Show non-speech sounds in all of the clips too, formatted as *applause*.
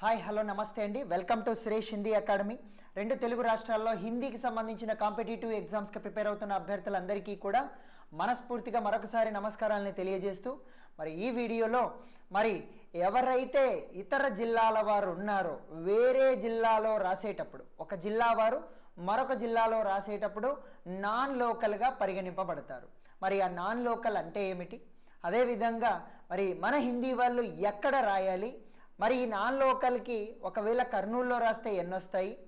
Hi hello నమస్తే అండి. Welcome to Suresh Hindi academy. రెండు తెలుగు రాష్ట్రాల్లో హిందీకి సంబంధించిన కాంపిటేటివ్ ఎగ్జామ్స్కి ప్రిపేర్ అవుతున్న అభ్యర్థులందరికీ కూడా మనస్ఫూర్తిగా మరొకసారి నమస్కారాలని తెలియజేస్తూ మరి ఈ వీడియోలో మరి ఎవరైతే ఇతర జిల్లాల వారు ఉన్నారో వేరే జిల్లాలో రాసేటప్పుడు ఒక జిల్లా వారు మరొక జిల్లాలో రాసేటప్పుడు నాన్ లోకల్గా పరిగణింపబడతారు. మరి ఆ నాన్ లోకల్ అంటే ఏమిటి? అదేవిధంగా మరి మన హిందీ వాళ్ళు ఎక్కడ రాయాలి? మరి ఈ నాన్ లోకల్కి ఒకవేళ కర్నూలులో రాస్తే ఎన్ని వస్తాయి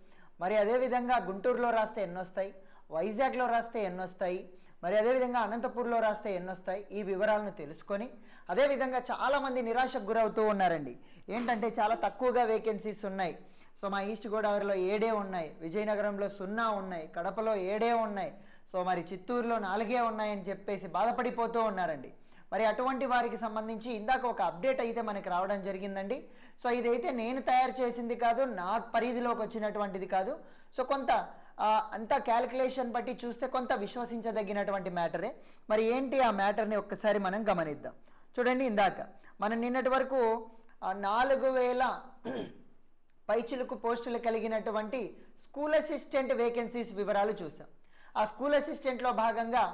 మరి అదేవిధంగా గుంటూరులో రాస్తే ఎన్ని వస్తాయి వైజాగ్లో రాస్తే ఎన్ని వస్తాయి మరి అదేవిధంగా అనంతపూర్లో రాస్తే ఎన్ని వస్తాయి ఈ వివరాలను తెలుసుకొని అదేవిధంగా చాలామంది నిరాశకు గురవుతూ ఉన్నారండి. ఏంటంటే చాలా తక్కువగా వేకెన్సీస్ ఉన్నాయి. సో మా ఈస్ట్ గోదావరిలో ఏడే ఉన్నాయి. విజయనగరంలో సున్నా ఉన్నాయి. కడపలో ఏడే ఉన్నాయి. సో మరి చిత్తూరులో నాలుగే ఉన్నాయని చెప్పేసి బాధపడిపోతూ ఉన్నారండి. మరి అటువంటి వారికి సంబంధించి ఇందాక ఒక అప్డేట్ అయితే మనకి రావడం జరిగిందండి. సో ఇదైతే నేను తయారు చేసింది కాదు నా పరిధిలోకి వచ్చినటువంటిది కాదు. సో కొంత అంతా క్యాలిక్యులేషన్ బట్టి చూస్తే కొంత విశ్వసించదగినటువంటి మ్యాటరే. మరి ఏంటి ఆ మ్యాటర్ని ఒక్కసారి మనం గమనిద్దాం. చూడండి ఇందాక మనం నిన్నటి వరకు నాలుగు వేల *clears throat* పైచిలుకు పోస్టులు కలిగినటువంటి స్కూల్ అసిస్టెంట్ వేకెన్సీస్ వివరాలు చూసాం. ఆ స్కూల్ అసిస్టెంట్లో భాగంగా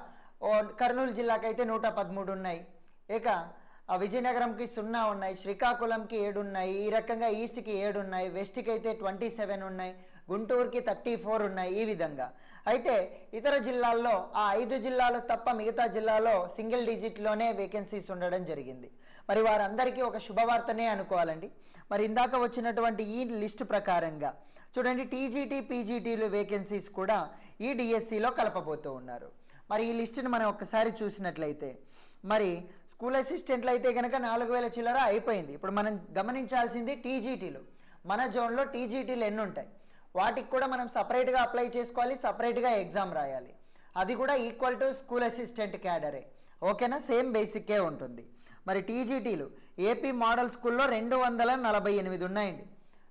కర్నూలు జిల్లాకైతే నూట పదమూడు ఉన్నాయి ఇక ఆ విజయనగరంకి సున్నా ఉన్నాయి శ్రీకాకుళంకి ఏడు ఉన్నాయి ఈ రకంగా ఈస్ట్కి ఏడు ఉన్నాయి వెస్ట్కి అయితే ట్వంటీ సెవెన్ ఉన్నాయి గుంటూరుకి థర్టీ ఫోర్ ఉన్నాయి ఈ విధంగా. అయితే ఇతర జిల్లాల్లో ఆ ఐదు జిల్లాలు తప్ప మిగతా జిల్లాలో సింగిల్ డిజిట్లోనే వేకెన్సీస్ ఉండడం జరిగింది. మరి వారందరికీ ఒక శుభవార్తనే అనుకోవాలండి. మరి ఇందాక వచ్చినటువంటి ఈ లిస్ట్ ప్రకారంగా చూడండి టీజీటీ పీజీటీలు వేకెన్సీస్ కూడా ఈ డిఎస్సిలో కలపబోతూ ఉన్నారు. మరి ఈ లిస్టుని మనం ఒకసారి చూసినట్లయితే మరి స్కూల్ అసిస్టెంట్లు అయితే కనుక నాలుగు వేల చిల్లర అయిపోయింది. ఇప్పుడు మనం గమనించాల్సింది టీజీటీలు. మన జోన్లో టీజీటీలు ఎన్ని ఉంటాయి? వాటికి కూడా మనం సపరేట్గా అప్లై చేసుకోవాలి సపరేట్గా ఎగ్జామ్ రాయాలి. అది కూడా ఈక్వల్ టు స్కూల్ అసిస్టెంట్ క్యాడరే. ఓకేనా? సేమ్ బేసిక్కే ఉంటుంది. మరి టీజీటీలు ఏపీ మోడల్ స్కూల్లో రెండు వందల నలభై ఎనిమిది ఉన్నాయండి.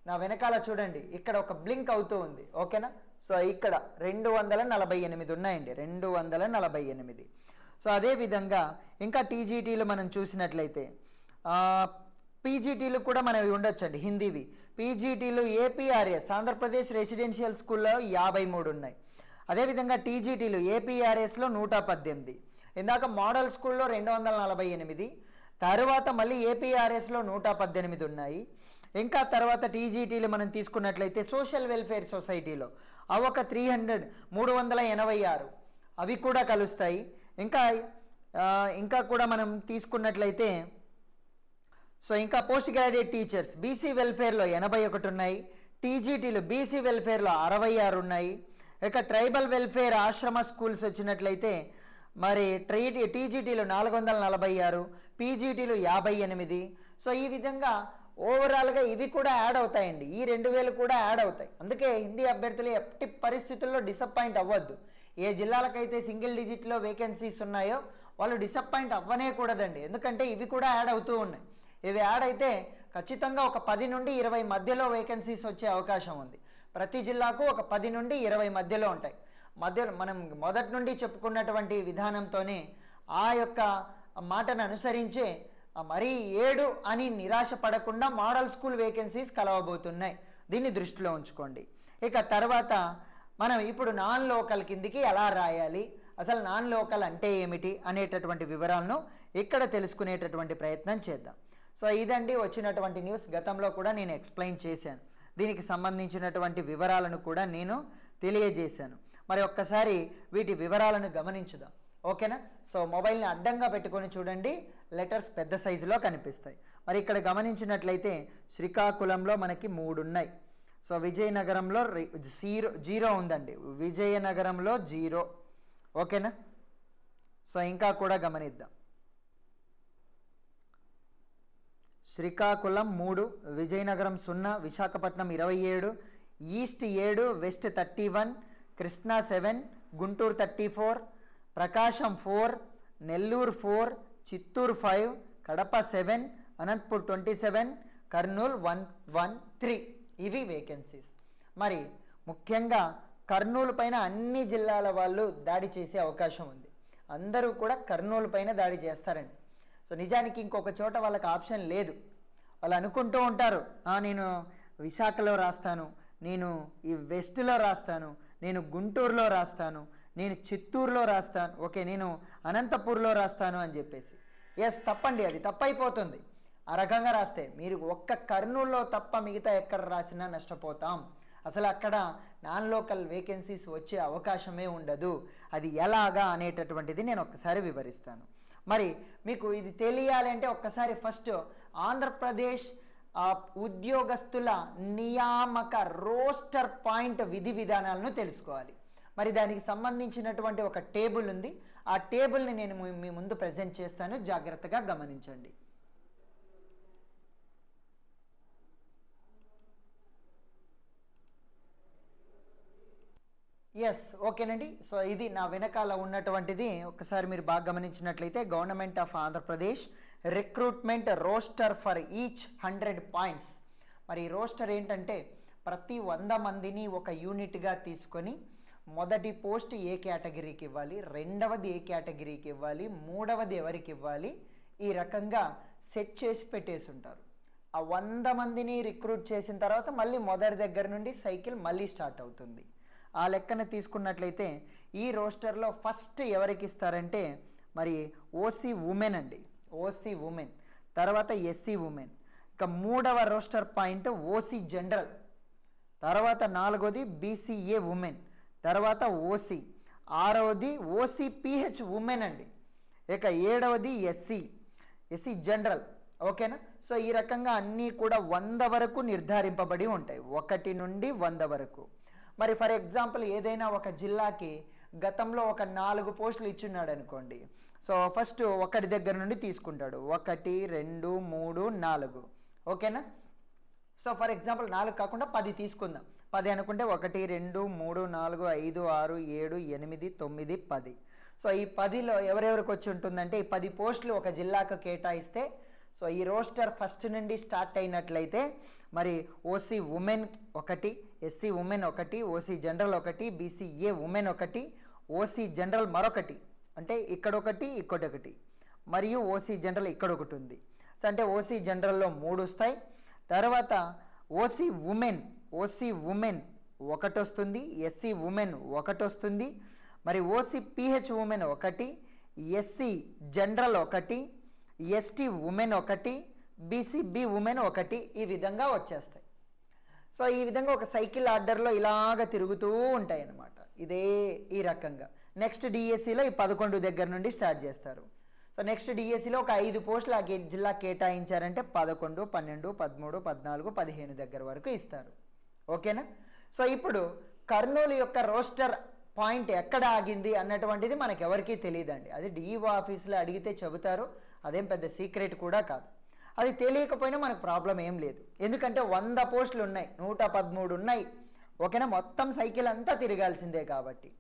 నా వెనకాల చూడండి ఇక్కడ ఒక బ్లింక్ అవుతూ ఉంది. ఓకేనా? సో ఇక్కడ రెండు వందల నలభై ఎనిమిది ఉన్నాయండి. రెండు వందల నలభై ఎనిమిది. సో అదేవిధంగా ఇంకా టీజీటీలు మనం చూసినట్లయితే పీజీటీలు కూడా మనవి ఉండొచ్చండి హిందీవి. పీజీటీలు ఏపీఆర్ఎస్ ఆంధ్రప్రదేశ్ రెసిడెన్షియల్ స్కూల్లో యాభై మూడు ఉన్నాయి. అదేవిధంగా టీజీటీలు ఏపీఆర్ఎస్లో నూట పద్దెనిమిది. ఇందాక మోడల్ స్కూల్లో రెండు వందల నలభై ఎనిమిది తర్వాత మళ్ళీ ఏపీఆర్ఎస్లో నూట పద్దెనిమిది ఉన్నాయి. ఇంకా తర్వాత టీజీటీలు మనం తీసుకున్నట్లయితే సోషల్ వెల్ఫేర్ సొసైటీలో అవి ఒక త్రీ హండ్రెడ్ మూడు వందల ఎనభై ఆరు. అవి కూడా కలుస్తాయి. ఇంకా ఇంకా కూడా మనం తీసుకున్నట్లయితే సో ఇంకా పోస్ట్ గ్రాడ్యుయేట్ టీచర్స్ బీసీ వెల్ఫేర్లో ఎనభై ఒకటి ఉన్నాయి. టీజీటీలు బీసీ వెల్ఫేర్లో అరవై ఆరు ఉన్నాయి. ఇక ట్రైబల్ వెల్ఫేర్ ఆశ్రమ స్కూల్స్ వచ్చినట్లయితే మరి ట్రై టీజీటీలు నాలుగు వందల నలభై ఆరు పీజీటీలు యాభై ఎనిమిది. సో ఈ విధంగా ఓవరాల్గా ఇవి కూడా యాడ్ అవుతాయండి. ఈ రెండు వేలు కూడా యాడ్ అవుతాయి. అందుకే హిందీ అభ్యర్థులు ఎట్టి పరిస్థితుల్లో డిసప్పాయింట్ అవ్వద్దు. ఏ జిల్లాలకైతే సింగిల్ డిజిట్లో వేకెన్సీస్ ఉన్నాయో వాళ్ళు డిసప్పాయింట్ అవ్వనే కూడదండి. ఎందుకంటే ఇవి కూడా యాడ్ అవుతూ ఉన్నాయి. ఇవి యాడ్ అయితే ఖచ్చితంగా ఒక పది నుండి ఇరవై మధ్యలో వేకెన్సీస్ వచ్చే అవకాశం ఉంది. ప్రతి జిల్లాకు ఒక పది నుండి ఇరవై మధ్యలో ఉంటాయి. మధ్యలో మనం మొదటి నుండి చెప్పుకున్నటువంటి విధానంతోనే ఆ యొక్క మాటను అనుసరించే మరీ ఏడు అని నిరాశ పడకుండా మోడల్ స్కూల్ వేకెన్సీస్ కలవబోతున్నాయి. దీన్ని దృష్టిలో ఉంచుకోండి. ఇక తర్వాత మనం ఇప్పుడు నాన్ లోకల్ కిందికి ఎలా రాయాలి? అసలు నాన్ లోకల్ అంటే ఏమిటి? అనేటటువంటి వివరాలను ఇక్కడ తెలుసుకునేటటువంటి ప్రయత్నం చేద్దాం. సో ఇదండి వచ్చినటువంటి న్యూస్. గతంలో కూడా నేను ఎక్స్ప్లెయిన్ చేశాను. దీనికి సంబంధించినటువంటి వివరాలను కూడా నేను తెలియజేశాను. మరి ఒక్కసారి వీటి వివరాలను గమనించుదాం. ఓకేనా? సో మొబైల్ని అడ్డంగా పెట్టుకొని చూడండి. లెటర్స్ పెద్ద సైజులో కనిపిస్తాయి. మరి ఇక్కడ గమనించినట్లయితే శ్రీకాకుళంలో మనకి మూడు ఉన్నాయి సో విజయనగరంలో రి- జీరో జీరో ఉందండి. విజయనగరంలో జీరో. ఓకేనా? సో ఇంకా కూడా గమనిద్దాం. శ్రీకాకుళం మూడు విజయనగరం సున్నా విశాఖపట్నం ఇరవై ఏడు ఈస్ట్ ఏడు west thirty one Krishna seven Guntur thirty four Prakasam four Nellore four Chittoor five Kadapa seven Anantapur twenty seven Kurnool one one three ఇవి వేకెన్సీస్ మరి ముఖ్యంగా కర్నూలు పైన అన్ని జిల్లాల వాళ్ళు దాడి చేసే అవకాశం ఉంది. అందరూ కూడా కర్నూలు పైన దాడి చేస్తారండి. సో నిజానికి ఇంకొక చోట వాళ్ళకి ఆప్షన్ లేదు. వాళ్ళు అనుకుంటూ ఉంటారు నేను విశాఖలో రాస్తాను నేను ఈ వెస్ట్లో రాస్తాను నేను గుంటూరులో రాస్తాను నేను చిత్తూరులో రాస్తాను. ఓకే నేను అనంతపూర్లో రాస్తాను అని చెప్పేసి. ఎస్ తప్పండి అది తప్పైపోతుంది. ఆ రకంగా రాస్తే మీరు ఒక్క కర్నూలులో తప్ప మిగతా ఎక్కడ రాసినా నష్టపోతాం. అసలు అక్కడ నాన్ లోకల్ వేకెన్సీస్ వచ్చే అవకాశమే ఉండదు. అది ఎలాగా అనేటటువంటిది నేను ఒక్కసారి వివరిస్తాను. మరి మీకు ఇది తెలియాలి అంటే ఒక్కసారి ఫస్ట్ ఆంధ్రప్రదేశ్ ఆ, ఉద్యోగస్తుల నియామక రోస్టర్ పాయింట్ విధి విధానాలను తెలుసుకోవాలి. మరి దానికి సంబంధించినటువంటి ఒక టేబుల్ ఉంది. ఆ టేబుల్ని నేను మీ- ముందు ప్రజెంట్ చేస్తాను. జాగ్రత్తగా గమనించండి. ఎస్ ఓకేనండి. సో ఇది నా వెనకాల ఉన్నటువంటిది. ఒకసారి మీరు బాగా గమనించినట్లయితే government of Andhra Pradesh recruitment roster for each hundred points మరి రోస్టర్ ఏంటంటే ప్రతి వంద మందిని ఒక యూనిట్గా తీసుకొని మొదటి పోస్ట్ ఏ కేటగిరీకి ఇవ్వాలి రెండవది ఏ కేటగిరీకి ఇవ్వాలి మూడవది ఎవరికి ఇవ్వాలి ఈ రకంగా సెట్ చేసి పెట్టేసి ఉంటారు ఆ వంద మందిని రిక్రూట్ చేసిన తర్వాత మళ్ళీ మొదటి దగ్గర నుండి సైకిల్ మళ్ళీ స్టార్ట్ అవుతుంది. ఆ లెక్కన తీసుకున్నట్లయితే ఈ రోస్టర్లో ఫస్ట్ ఎవరికి ఇస్తారంటే మరి ఓసీ ఉమెన్ అండి. OC women. తర్వాత ఎస్సీ ఉమెన్. ఇక మూడవ రోస్టర్ పాయింట్ ఓసీ జనరల్. తర్వాత నాలుగోది బీసీఏ ఉమెన్. తర్వాత ఓసీ ఆరవది ఓసిపిహెచ్ ఉమెన్ అండి. ఇక ఏడవది ఎస్సీ ఎస్సీ జనరల్ ఓకేనా? సో ఈ రకంగా అన్నీ కూడా వంద వరకు నిర్ధారింపబడి ఉంటాయి. ఒకటి నుండి వంద వరకు. మరి ఫర్ ఎగ్జాంపుల్ ఏదైనా ఒక జిల్లాకి గతంలో ఒక నాలుగు పోస్టులు ఇచ్చున్నాడు అనుకోండి. సో ఫస్ట్ ఒకటి దగ్గర నుండి తీసుకుంటాడు. ఒకటి రెండు మూడు నాలుగు. ఓకేనా? సో ఫర్ ఎగ్జాంపుల్ నాలుగు కాకుండా పది తీసుకుందాం. పది అనుకుంటే ఒకటి రెండు మూడు నాలుగు ఐదు ఆరు ఏడు ఎనిమిది తొమ్మిది పది. సో ఈ పదిలో ఎవరెవరికి వచ్చి ఉంటుందంటే ఈ పది పోస్టులు ఒక జిల్లాకు కేటాయిస్తే సో ఈ రోస్టర్ ఫస్ట్ నుండి స్టార్ట్ అయినట్లయితే మరి ఓసీ ఉమెన్ ఒకటి ఎస్సీ ఉమెన్ ఒకటి ఓసీ జనరల్ ఒకటి బీసీఏ ఉమెన్ ఒకటి ఓసీ జనరల్ మరొకటి. అంటే ఇక్కడొకటి ఇక్కడొకటి. మరియు ఓసీ జనరల్ ఇక్కడ ఒకటి ఉంది. సో అంటే ఓసీ జనరల్లో మూడు వస్తాయి. తర్వాత ఓసీ ఉమెన్ ఓసీ ఉమెన్ ఒకటి వస్తుంది ఎస్సీ ఉమెన్ ఒకటి వస్తుంది మరి ఓసీ పిహెచ్ ఉమెన్ ఒకటి ఎస్సీ జనరల్ ఒకటి ఎస్టీ ఉమెన్ ఒకటి బీసీబీ ఉమెన్ ఒకటి ఈ విధంగా వచ్చేస్తాయి. సో ఈ విధంగా ఒక సైకిల్ ఆర్డర్లో ఇలాగ తిరుగుతూ ఉంటాయి అన్నమాట ఇదే ఈ రకంగా. నెక్స్ట్ డిఎస్సిలో ఈ పదకొండు దగ్గర నుండి స్టార్ట్ చేస్తారు. సో నెక్స్ట్ డిఎస్సిలో ఒక ఐదు పోస్టులు ఆ జిల్లా కేటాయించారంటే పదకొండు పన్నెండు పదమూడు పద్నాలుగు పదిహేను దగ్గర వరకు ఇస్తారు. ఓకేనా? సో ఇప్పుడు కర్నూలు యొక్క రోస్టర్ పాయింట్ ఎక్కడ ఆగింది అన్నటువంటిది మనకు ఎవరికీ తెలియదండి. అది డిఈఓ ఆఫీస్లో అడిగితే చెబుతారు. అదేం పెద్ద సీక్రెట్ కూడా కాదు. అది తెలియకపోయినా మనకు ప్రాబ్లం ఏం లేదు. ఎందుకంటే వంద పోస్టులు ఉన్నాయి. నూట పదమూడు ఉన్నాయి. ఓకేనా? మొత్తం సైకిల్ అంతా తిరగాల్సిందే కాబట్టి.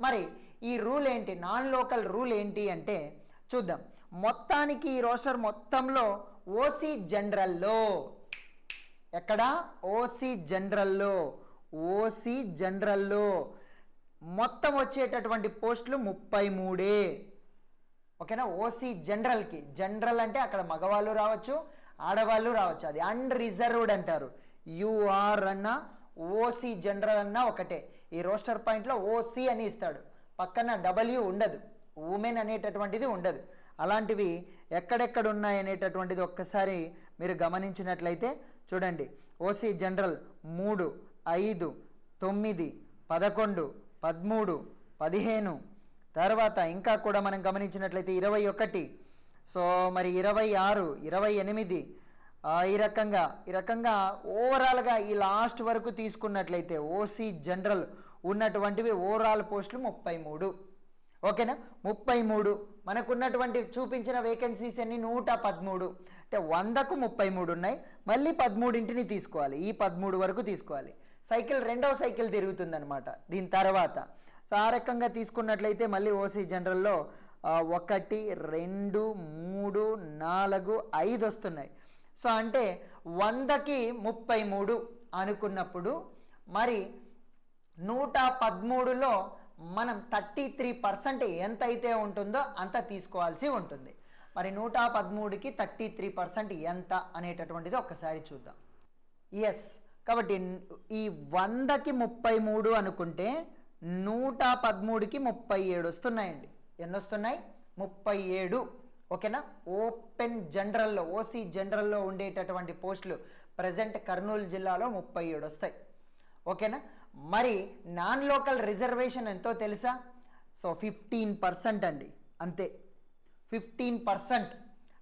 మరి ఈ రూల్ ఏంటి? నాన్ లోకల్ రూల్ ఏంటి అంటే చూద్దాం. మొత్తానికి ఈ రోస్టర్ మొత్తంలో ఓసీ జనరల్లో ఎక్కడ? ఓసీ జనరల్లో ఓసీ జనరల్లో మొత్తం వచ్చేటటువంటి పోస్టులు ముప్పై మూడే. ఓకేనా? ఓసీ జనరల్కి జనరల్ అంటే అక్కడ మగవాళ్ళు రావచ్చు ఆడవాళ్ళు రావచ్చు. అది అన్రిజర్వ్డ్ అంటారు. యూఆర్ అన్న ఓసీ జనరల్ అన్న ఒకటే. ఈ రోస్టర్ పాయింట్లో ఓసీ అని ఇస్తాడు. పక్కన డబ్ల్యూ ఉండదు. ఉమెన్ అనేటటువంటిది ఉండదు. అలాంటివి ఎక్కడెక్కడ ఉన్నాయి అనేటటువంటిది ఒక్కసారి మీరు గమనించినట్లయితే చూడండి. ఓసీ జనరల్ మూడు ఐదు తొమ్మిది పదకొండు పదమూడు పదిహేను. తర్వాత ఇంకా కూడా మనం గమనించినట్లయితే ఇరవై ఒకటి. సో మరి ఇరవై ఆరు ఇరవై ఎనిమిది. ఈ రకంగా ఈ రకంగా ఓవరాల్గా ఈ లాస్ట్ వరకు తీసుకున్నట్లయితే ఓసీ జనరల్ ఉన్నటువంటివి ఓవరాల్ పోస్టులు ముప్పై మూడు. ఓకేనా? ముప్పై మూడు. మనకున్నటువంటి చూపించిన వేకెన్సీస్ అన్ని నూట పదమూడు. అంటే వందకు ముప్పై మూడు ఉన్నాయి. మళ్ళీ పదమూడింటిని తీసుకోవాలి. ఈ పదమూడు వరకు తీసుకోవాలి. సైకిల్ రెండవ సైకిల్ తిరుగుతుందనమాట దీని తర్వాత సో ఆ రకంగా తీసుకున్నట్లయితే మళ్ళీ ఓసీ జనరల్లో ఒకటి రెండు మూడు నాలుగు ఐదు వస్తున్నాయి. సో అంటే వందకి ముప్పై మూడు అనుకున్నప్పుడు మరి నూట పదమూడులో మనం థర్టీ త్రీ పర్సెంట్ ఎంతైతే ఉంటుందో అంత తీసుకోవాల్సి ఉంటుంది. మరి నూట పదమూడుకి థర్టీ త్రీ పర్సెంట్ ఎంత అనేటటువంటిది ఒక్కసారి చూద్దాం. ఎస్ కాబట్టి ఈ వందకి ముప్పై మూడు అనుకుంటే నూట పదమూడుకి ముప్పై ఏడు వస్తున్నాయండి. ఎన్ని వస్తున్నాయి ముప్పై ఏడు. ఓకేనా? ఓపెన్ జనరల్లో ఓసీ జనరల్లో ఉండేటటువంటి పోస్టులు ప్రజెంట్ కర్నూలు జిల్లాలో ముప్పై ఏడు వస్తాయి. ఓకేనా? మరి నాన్ లోకల్ రిజర్వేషన్ ఎంతో తెలుసా? సో ఫిఫ్టీన్ పర్సెంట్ అండి. అంతే. ఫిఫ్టీన్ పర్సెంట్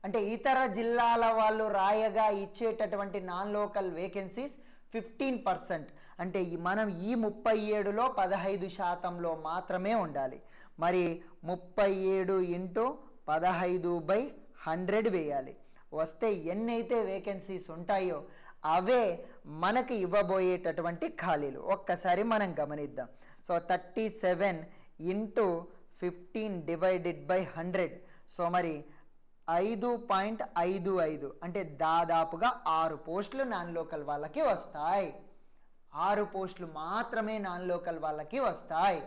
అంటే ఇతర జిల్లాల వాళ్ళు రాయగా ఇచ్చేటటువంటి non local vacancies fifteen percent అంటే మనం ఈ ముప్పై ఏడులో పదహైదు శాతంలో మాత్రమే ఉండాలి. మరి ముప్పై ఏడు ఇంటూ పదహైదు బై హండ్రెడ్ వేయాలి. వస్తే ఎన్నైతే వేకెన్సీస్ ఉంటాయో అవే మనకి ఇవ్వబోయేటటువంటి ఖాళీలు. ఒక్కసారి మనం గమనిద్దాం. So thirty seven into fifteen divided by hundred. So మరి ఐదు పాయింట్ ఐదు ఐదు. అంటే దాదాపుగా ఆరు పోస్టులు నాన్ లోకల్ వాళ్ళకి వస్తాయి. ఆరు పోస్టులు మాత్రమే నాన్ లోకల్ వాళ్ళకి వస్తాయి.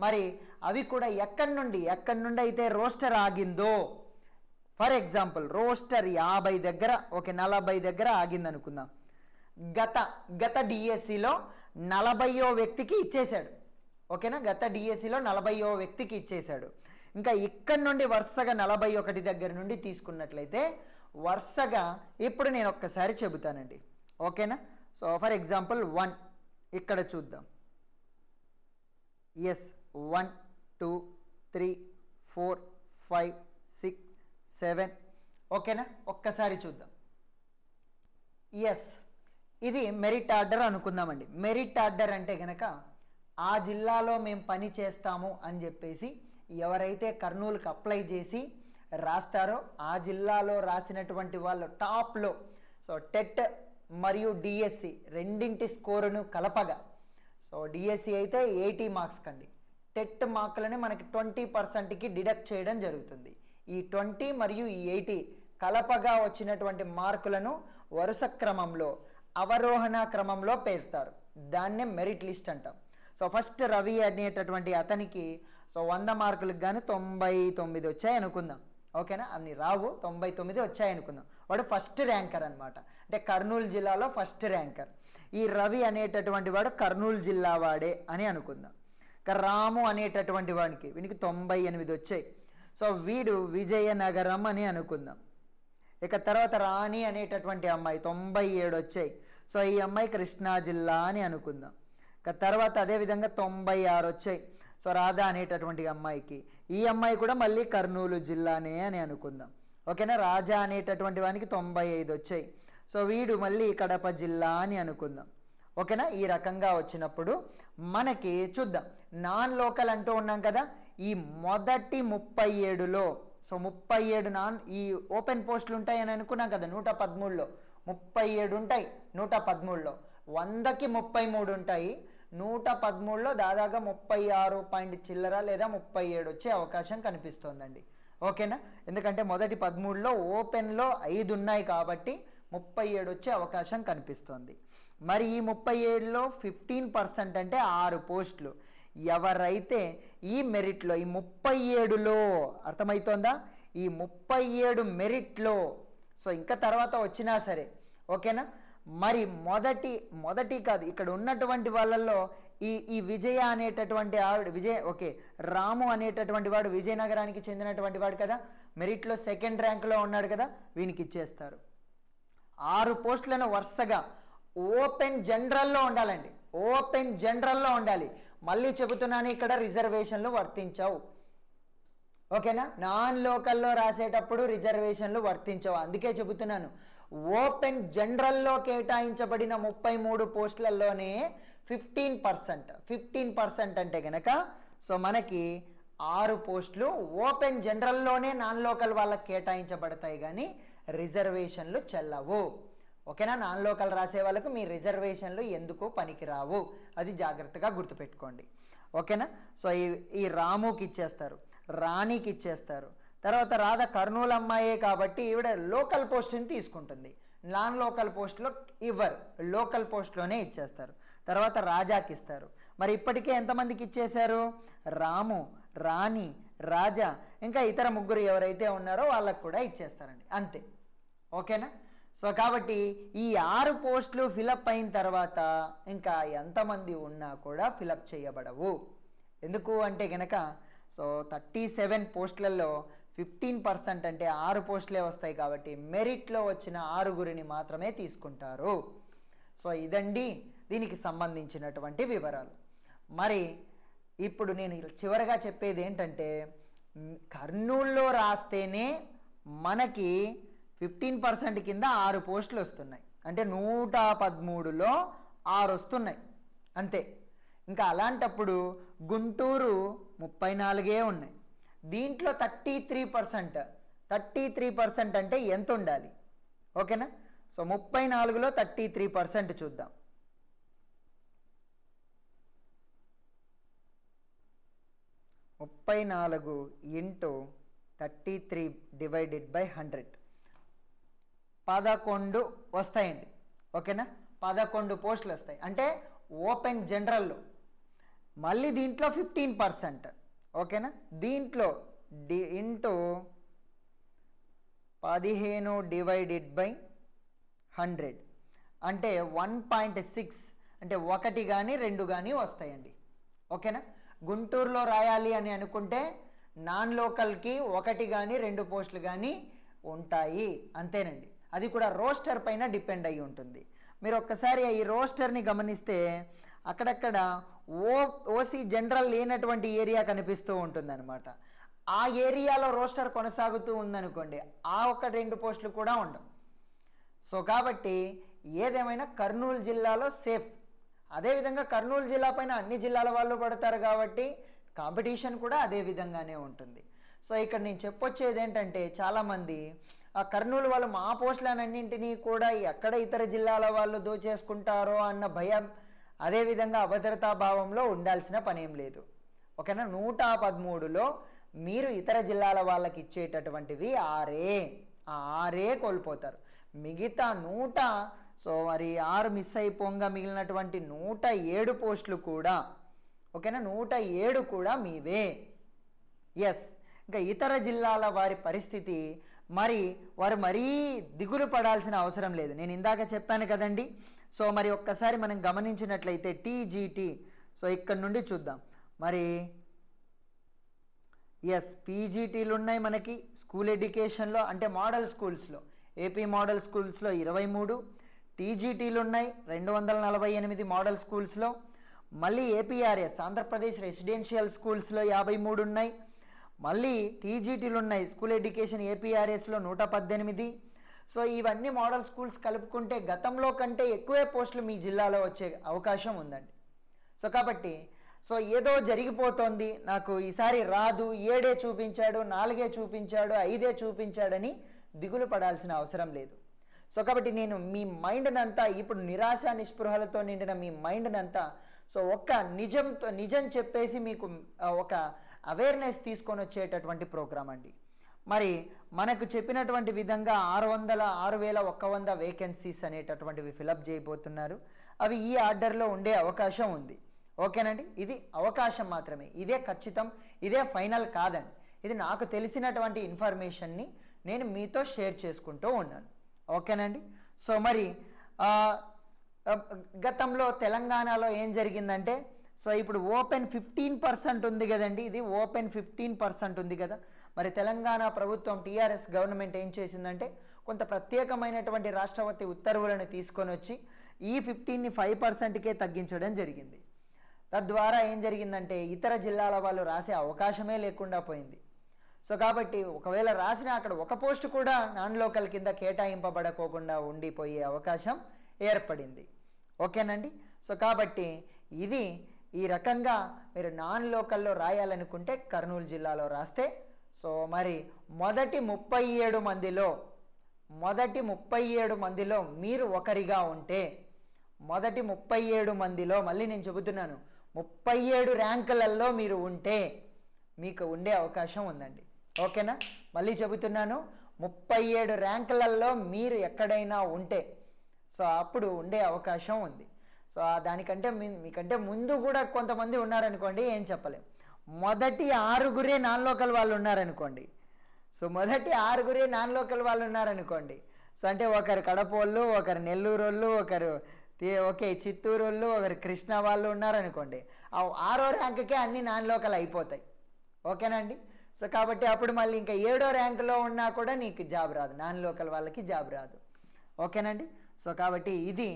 మరి అవి కూడా ఎక్కడి నుండి? ఎక్కడి నుండి అయితే రోస్టర్ ఆగిందో? ఫర్ ఎగ్జాంపుల్ రోస్టర్ యాభై దగ్గర ఒక నలభై దగ్గర ఆగింది అనుకుందాం గత గత డిఎస్సిలో నలభయో వ్యక్తికి ఇచ్చేశాడు. ఓకేనా? గత డిఎస్సిలో నలభయో వ్యక్తికి ఇచ్చేశాడు. ఇంకా ఇక్కడి నుండి వరుసగా నలభై ఒకటి దగ్గర నుండి తీసుకున్నట్లయితే వరుసగా ఇప్పుడు నేను ఒక్కసారి చెబుతానండి. ఓకేనా? సో ఫర్ ఎగ్జాంపుల్ వన్ ఇక్కడ చూద్దాం. Yes one two three four five six seven. ఓకేనా? ఒక్కసారి చూద్దాం. ఎస్ ఇది మెరిట్ ఆర్డర్ అనుకుందామండి. మెరిట్ ఆర్డర్ అంటే కనుక ఆ జిల్లాలో మేము పని చేస్తాము అని చెప్పేసి ఎవరైతే కర్నూలుకి అప్లై చేసి రాస్తారో ఆ జిల్లాలో రాసినటువంటి వాళ్ళు టాప్లో సో టెట్ మరియు డిఎస్సి రెండింటి స్కోరును కలపగా. సో డిఎస్సి అయితే ఎయిటీ మార్క్స్ కండి. టెట్ మార్కులని మనకి ట్వంటీ పర్సెంట్కి డిడక్ట్ చేయడం జరుగుతుంది. ఈ ట్వంటీ మరియు ఈ ఎయిటీ కలపగా వచ్చినటువంటి మార్కులను వరుస క్రమంలో అవరోహణ క్రమంలో పేర్తారు. దాన్నే మెరిట్ లిస్ట్ అంటాం. సో ఫస్ట్ రవి అనేటటువంటి అతనికి సో వంద మార్కులకు కానీ తొంభై తొమ్మిది వచ్చాయి అనుకుందాం. ఓకేనా? అన్ని రావు తొంభై తొమ్మిది వచ్చాయి అనుకుందాం. వాడు ఫస్ట్ ర్యాంకర్ అనమాట అంటే కర్నూలు జిల్లాలో ఫస్ట్ ర్యాంకర్. ఈ రవి అనేటటువంటి వాడు కర్నూలు జిల్లా వాడే అని అనుకుందాం. ఇక రాము అనేటటువంటి వాడికి వీనికి తొంభై ఎనిమిది వచ్చాయి. సో వీడు విజయనగరం అని అనుకుందాం. ఇక తర్వాత రాణి అనేటటువంటి అమ్మాయి తొంభై ఏడు వచ్చాయి. సో ఈ అమ్మాయి కృష్ణా జిల్లా అని అనుకుందాం. తర్వాత అదేవిధంగా తొంభై ఆరు వచ్చాయి. సో రాధా అనేటటువంటి అమ్మాయికి. ఈ అమ్మాయి కూడా మళ్ళీ కర్నూలు జిల్లానే అని అనుకుందాం. ఓకేనా? రాజా అనేటటువంటి వానికి తొంభై ఐదు వచ్చాయి. సో వీడు మళ్ళీ కడప జిల్లా అని అనుకుందాం. ఓకేనా? ఈ రకంగా వచ్చినప్పుడు మనకి చూద్దాం. నాన్ లోకల్ అంటూ ఉన్నాం కదా ఈ మొదటి ముప్పై ఏడులో సో ముప్పై ఏడు నాన్ ఈ ఓపెన్ పోస్టులు ఉంటాయని అనుకున్నాం కదా నూట పదమూడులో ముప్పై ఏడు ఉంటాయి. నూట పదమూడులో. వందకి ముప్పై మూడు ఉంటాయి. నూట పదమూడులో దాదాగా ముప్పై ఆరు పాయింట్ చిల్లర లేదా ముప్పై ఏడు వచ్చే అవకాశం కనిపిస్తోందండి. ఓకేనా? ఎందుకంటే మొదటి పదమూడులో ఓపెన్లో ఐదు ఉన్నాయి కాబట్టి ముప్పై ఏడు వచ్చే అవకాశం కనిపిస్తోంది. మరి ఈ ముప్పై ఏడులో ఫిఫ్టీన్ పర్సెంట్ అంటే ఆరు పోస్టులు. ఎవరైతే ఈ మెరిట్లో ఈ ముప్పై ఏడులో అర్థమవుతోందా ఈ ముప్పై ఏడు మెరిట్లో సో ఇంకా తర్వాత వచ్చినా సరే ఓకేనా? మరి మొదటి మొదటి కాదు ఇక్కడ ఉన్నటువంటి వాళ్ళల్లో ఈ ఈ విజయ అనేటటువంటి ఆవిడ విజయ్ ఓకే రాము అనేటటువంటి వాడు విజయనగరానికి చెందినటువంటి వాడు కదా మెరిట్లో సెకండ్ ర్యాంక్లో ఉన్నాడు కదా వీనికి ఇచ్చేస్తారు. ఆరు పోస్టులను వరుసగా ఓపెన్ జనరల్లో ఉండాలండి ఓపెన్ జనరల్లో ఉండాలి. మళ్ళీ చెబుతున్నాను ఇక్కడ రిజర్వేషన్లు వర్తించవు. ఓకేనా? నాన్ లోకల్లో రాసేటప్పుడు రిజర్వేషన్లు వర్తించవు అందుకే చెబుతున్నాను. ఓపెన్ జనరల్లో కేటాయించబడిన ముప్పై మూడు పోస్టులలోనే ఫిఫ్టీన్ పర్సెంట్ ఫిఫ్టీన్ పర్సెంట్ అంటే కనుక సో మనకి ఆరు పోస్టులు ఓపెన్ జనరల్లోనే నాన్ లోకల్ వాళ్ళకి కేటాయించబడతాయి కానీ రిజర్వేషన్లు చెల్లవు. ఓకేనా? నాన్ లోకల్ రాసే వాళ్ళకు మీ రిజర్వేషన్లు ఎందుకు పనికిరావు? అది జాగ్రత్తగా గుర్తుపెట్టుకోండి. ఓకేనా? సో ఈ ఈ రాముకి ఇచ్చేస్తారు రాణికి ఇచ్చేస్తారు తర్వాత రాధ కర్నూలు అమ్మాయే కాబట్టి ఈవిడ లోకల్ పోస్ట్ని తీసుకుంటుంది. నాన్ లోకల్ పోస్ట్లో ఇవ్వరు. లోకల్ పోస్ట్లోనే ఇచ్చేస్తారు. తర్వాత రాజాకి ఇస్తారు. మరి ఇప్పటికే ఎంతమందికి ఇచ్చేశారు? రాము రాణి రాజా ఇంకా ఇతర ముగ్గురు ఎవరైతే ఉన్నారో వాళ్ళకు కూడా ఇచ్చేస్తారండి. అంతే. ఓకేనా? సో కాబట్టి ఈ ఆరు పోస్టులు ఫిలప్ అయిన తర్వాత ఇంకా ఎంతమంది ఉన్నా కూడా ఫిలప్ చేయబడవు. ఎందుకు అంటే గనక సో థర్టీ సెవెన్ పోస్టులలో ఫిఫ్టీన్ పర్సెంట్ అంటే ఆరు పోస్టులే వస్తాయి కాబట్టి మెరిట్లో వచ్చిన ఆరుగురిని మాత్రమే తీసుకుంటారు. సో ఇదండి దీనికి సంబంధించినటువంటి వివరాలు. మరి ఇప్పుడు నేను చివరగా చెప్పేది ఏంటంటే కర్నూల్లో కర్నూలులో రాస్తేనే మనకి ఫిఫ్టీన్ పర్సెంట్ కింద ఆరు పోస్టులు వస్తున్నాయి. అంటే నూట పదమూడులో ఆరు వస్తున్నాయి. అంతే. ఇంకా అలాంటప్పుడు గుంటూరు ముప్పై నాలుగే ఉన్నాయి. దీంట్లో thirty three percent. Thirty three percent అంటే ఎంత ఉండాలి ఓకేనా? సో ముప్పై నాలుగులో థర్టీ త్రీ పర్సెంట్ చూద్దాం. ముప్పై నాలుగు into thirty three divided by hundred. పదకొండు వస్తాయండి. ఓకేనా? పదకొండు పోస్టులు వస్తాయి అంటే ఓపెన్ జనరల్లో. మళ్ళీ దీంట్లో ఫిఫ్టీన్ పర్సెంట్. ఓకేనా? దీంట్లో డి ఇంటూ పదిహేను డివైడెడ్ బై హండ్రెడ్. అంటే వన్ పాయింట్ సిక్స్ అంటే ఒకటి కానీ రెండు కానీ వస్తాయండి. ఓకేనా? గుంటూరులో రాయాలి అని అనుకుంటే నాన్ లోకల్కి ఒకటి కానీ రెండు పోస్టులు కానీ ఉంటాయి. అంతేనండి. అది కూడా రోస్టర్ పైన డిపెండ్ అయి ఉంటుంది. మీరు ఒక్కసారి ఈ రోస్టర్ని గమనిస్తే అక్కడక్కడ ఓ ఓసీ జనరల్ లేనటువంటి ఏరియా కనిపిస్తూ ఉంటుందన్నమాట. ఆ ఏరియాలో రోస్టర్ కొనసాగుతూ ఉందనుకోండి ఆ ఒక రెండు పోస్టులు కూడా ఉండవు. సో కాబట్టి ఏదేమైనా కర్నూలు జిల్లాలో సేఫ్. అదేవిధంగా కర్నూలు జిల్లా పైన అన్ని జిల్లాల వాళ్ళు పడతారు కాబట్టి కాంపిటీషన్ కూడా అదే విధంగానే ఉంటుంది. సో ఇక్కడ నేను చెప్పొచ్చేది ఏంటంటే చాలామంది ఆ కర్నూలు వాళ్ళు మా పోస్టులన్నింటినీ కూడా ఎక్కడ ఇతర జిల్లాల వాళ్ళు దోచేసుకుంటారో అన్న భయం అదేవిధంగా అభద్రతా భావంలో ఉండాల్సిన పనేం లేదు. ఓకేనా? నూట పదమూడులో మీరు ఇతర జిల్లాల వాళ్ళకి ఇచ్చేటటువంటివి ఆరే. ఆరే కోల్పోతారు. మిగతా నూట సో మరి ఆరు మిస్ అయిపోగా మిగిలినటువంటి నూట ఏడు పోస్టులు కూడా ఓకేనా? నూట ఏడు కూడా మీవే. ఎస్ ఇంకా ఇతర జిల్లాల వారి పరిస్థితి మరి వారు మరీ దిగులు పడాల్సిన అవసరం లేదు. నేను ఇందాక చెప్పాను కదండి సో మరి ఒక్కసారి మనం గమనించినట్లయితే టీజీటీ. సో ఇక్కడ నుండి చూద్దాం. మరి ఎస్ పీజీటీలు ఉన్నాయి మనకి స్కూల్ ఎడ్యుకేషన్లో అంటే మోడల్ స్కూల్స్లో. ఏపీ మోడల్ స్కూల్స్లో ఇరవై మూడు టీజీటీలు ఉన్నాయి రెండు వందల నలభై ఎనిమిది మోడల్ స్కూల్స్లో. మళ్ళీ ఏపీఆర్ఎస్ ఆంధ్రప్రదేశ్ రెసిడెన్షియల్ స్కూల్స్లో యాభై మూడు ఉన్నాయి. మళ్ళీ టీజీటీలు ఉన్నాయి స్కూల్ ఎడ్యుకేషన్ ఏపీఆర్ఎస్లో నూట పద్దెనిమిది సో ఇవన్నీ మోడల్ స్కూల్స్ కలుపుకుంటే గతంలో కంటే ఎక్కువే పోస్టులు మీ జిల్లాలో వచ్చే అవకాశం ఉందండి. సో కాబట్టి సో ఏదో జరిగిపోతోంది నాకు ఈసారి రాదు ఏడే చూపించాడు నాలుగే చూపించాడు ఐదే చూపించాడని దిగులు పడాల్సిన అవసరం లేదు. సో కాబట్టి నేను మీ మైండ్నంతా ఇప్పుడు నిరాశ నిస్పృహలతో నిండిన మీ మైండ్నంతా సో ఒక్క నిజంతో నిజం చెప్పేసి మీకు ఒక అవేర్నెస్ తీసుకొని వచ్చేటటువంటి ప్రోగ్రామ్ అండి. మరి మనకు చెప్పినటువంటి విధంగా ఆరు వందల ఆరు వేల ఒక్క వంద వేకెన్సీస్ అనేటటువంటివి ఫిలప్ చేయబోతున్నారు. అవి ఈ ఆర్డర్లో ఉండే అవకాశం ఉంది. ఓకేనండి? ఇది అవకాశం మాత్రమే. ఇదే ఖచ్చితం ఇదే ఫైనల్ కాదండి. ఇది నాకు తెలిసినటువంటి ఇన్ఫర్మేషన్ని నేను మీతో షేర్ చేసుకుంటూ ఉన్నాను. ఓకేనండి? సో మరి గతంలో తెలంగాణలో ఏం జరిగిందంటే సో ఇప్పుడు ఓపెన్ ఫిఫ్టీన్ పర్సెంట్ ఉంది కదండి ఇది ఓపెన్ ఫిఫ్టీన్ పర్సెంట్ ఉంది కదా. మరి తెలంగాణ ప్రభుత్వం టీఆర్ఎస్ గవర్నమెంట్ ఏం చేసిందంటే కొంత ప్రత్యేకమైనటువంటి రాష్ట్రపతి ఉత్తర్వులను తీసుకొని వచ్చి ఈ ఫిఫ్టీన్ని ఫైవ్ పర్సెంట్కే తగ్గించడం జరిగింది. తద్వారా ఏం జరిగిందంటే ఇతర జిల్లాల వాళ్ళు రాసే అవకాశమే లేకుండా పోయింది. సో కాబట్టి ఒకవేళ రాసిన అక్కడ ఒక పోస్ట్ కూడా నాన్ లోకల్ కింద కేటాయింపబడకోకుండా ఉండిపోయే అవకాశం ఏర్పడింది. ఓకేనండి? సో కాబట్టి ఇది ఈ రకంగా మీరు నాన్ లోకల్లో రాయాలనుకుంటే కర్నూలు జిల్లాలో రాస్తే సో మరి మొదటి ముప్పై ఏడు మందిలో మొదటి ముప్పై ఏడు మందిలో మీరు ఒకరిగా ఉంటే మొదటి ముప్పై ఏడు మందిలో మళ్ళీ నేను చెబుతున్నాను ముప్పై ఏడు ర్యాంకులలో మీరు ఉంటే మీకు ఉండే అవకాశం ఉందండి. ఓకేనా? మళ్ళీ చెబుతున్నాను ముప్పై ఏడు ర్యాంకులలో మీరు ఎక్కడైనా ఉంటే సో అప్పుడు ఉండే అవకాశం ఉంది. సో దానికంటే మీ- మీకంటే ముందు కూడా కొంతమంది ఉన్నారనుకోండి ఏం చెప్పలేం. మొదటి ఆరుగురే నాన్ లోకల్ వాళ్ళు ఉన్నారనుకోండి. సో మొదటి ఆరుగురే నాన్ లోకల్ వాళ్ళు ఉన్నారనుకోండి. సో అంటే ఒకరు కడప వాళ్ళు ఒకరు నెల్లూరు వాళ్ళు ఒకరు ఓకే చిత్తూరు వాళ్ళు ఒకరు కృష్ణ వాళ్ళు ఉన్నారనుకోండి. ఆ ఆరో ర్యాంకుకే అన్ని నాన్ లోకల్ అయిపోతాయి ఓకేనండి సో కాబట్టి అప్పుడు మళ్ళీ ఇంకా ఏడో ర్యాంకులో ఉన్నా కూడా నీకు జాబ్ రాదు. నాన్ లోకల్ వాళ్ళకి జాబ్ రాదు. ఓకేనండి సో కాబట్టి ఇది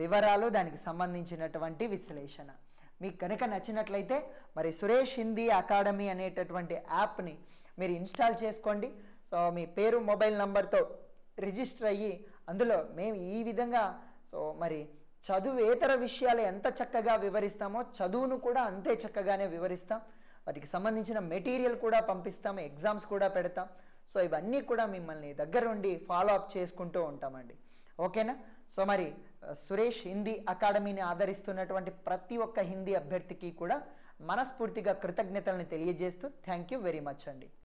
వివరాలు దానికి సంబంధించినటువంటి విశ్లేషణ. మీకు కనుక నచ్చినట్లయితే మరి సురేష్ హిందీ అకాడమీ అనేటటువంటి యాప్ని మీరు ఇన్స్టాల్ చేసుకోండి. సో మీ పేరు మొబైల్ నంబర్తో రిజిస్టర్ అయ్యి అందులో మేము ఈ విధంగా సో మరి చదువేతర విషయాలు ఎంత చక్కగా వివరిస్తామో చదువును కూడా అంతే చక్కగానే వివరిస్తాం. వాటికి సంబంధించిన మెటీరియల్ కూడా పంపిస్తాం ఎగ్జామ్స్ కూడా పెడతాం. సో ఇవన్నీ కూడా మిమ్మల్ని దగ్గరుండి ఫాలో అప్ చేసుకుంటూ ఉంటామండి. ఓకేనా? సో మరి సురేష్ హిందీ అకాడమీని ఆదరిస్తున్నటువంటి ప్రతి ఒక్క హిందీ అభ్యర్థికి కూడా మనస్ఫూర్తిగా కృతజ్ఞతలను తెలియజేస్తూ థ్యాంక్ యూ వెరీ మచ్ అండి.